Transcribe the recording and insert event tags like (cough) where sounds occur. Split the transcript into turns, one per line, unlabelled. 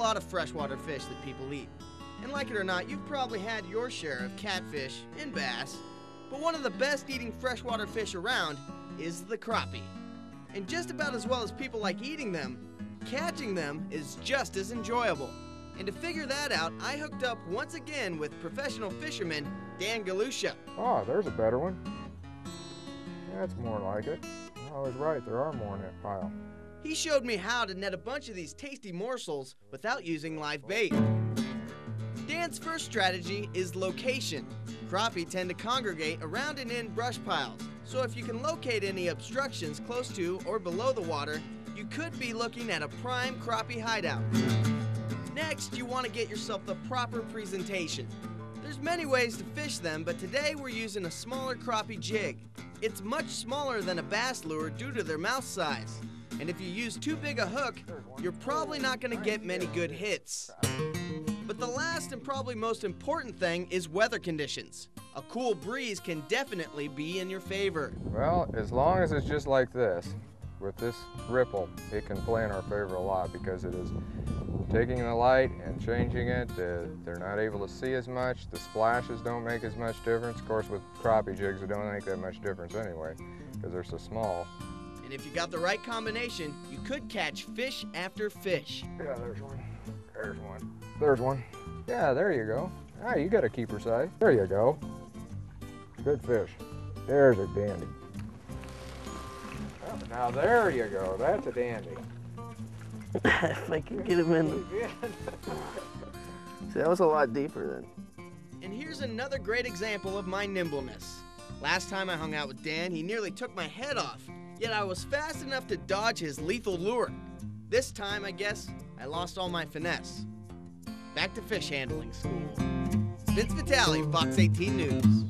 lot of freshwater fish that people eat. And like it or not, you've probably had your share of catfish and bass. But one of the best eating freshwater fish around is the crappie. And just about as well as people like eating them, catching them is just as enjoyable. And to figure that out, I hooked up once again with professional fisherman Dan Galusha.
Oh, there's a better one. That's more like it. I was right, there are more in that pile.
He showed me how to net a bunch of these tasty morsels without using live bait. Dan's first strategy is location. Crappie tend to congregate around and in brush piles, so if you can locate any obstructions close to or below the water, you could be looking at a prime crappie hideout. Next, you want to get yourself the proper presentation. There's many ways to fish them, but today we're using a smaller crappie jig. It's much smaller than a bass lure due to their mouth size. And if you use too big a hook, you're probably not going to get many good hits. But the last and probably most important thing is weather conditions. A cool breeze can definitely be in your favor.
Well, as long as it's just like this, with this ripple, it can play in our favor a lot because it is taking the light and changing it. They're not able to see as much. The splashes don't make as much difference. Of course, with crappie jigs, it don't make that much difference anyway because they're so small.
And if you got the right combination, you could catch fish after fish.
Yeah, there's one. There's one. There's one. Yeah, there you go. Ah, you got a keeper size. There you go. Good fish. There's a dandy. Oh, now there you go. That's a dandy. (laughs)
if I can get him in. (laughs) See, that was a lot deeper then.
And here's another great example of my nimbleness. Last time I hung out with Dan, he nearly took my head off, yet I was fast enough to dodge his lethal lure. This time, I guess, I lost all my finesse. Back to fish handling school. Vince Vitale, Fox 18 News.